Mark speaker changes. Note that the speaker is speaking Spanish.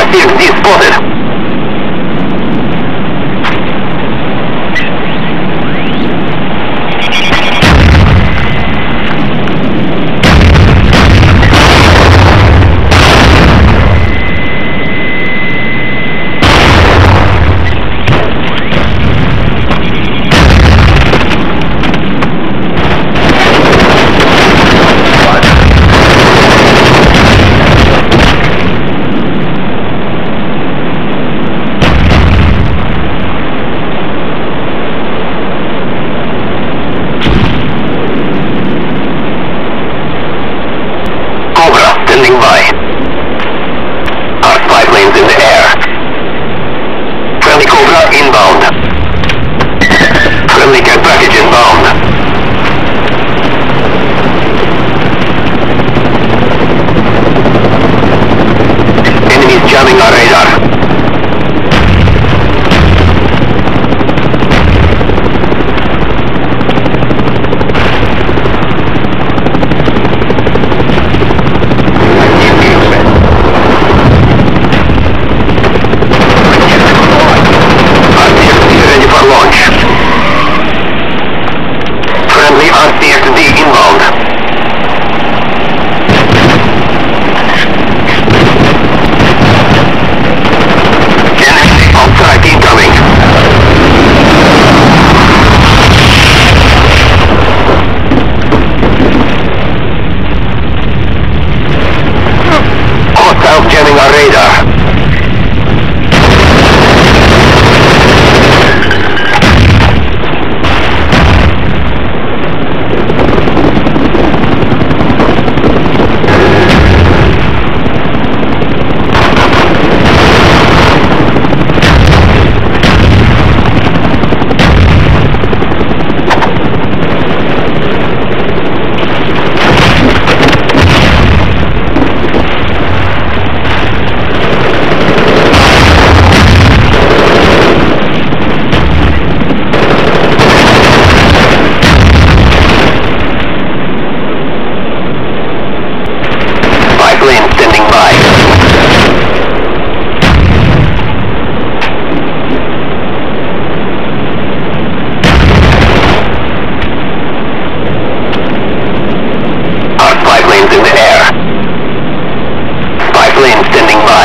Speaker 1: compartir tus. inbound. standing by.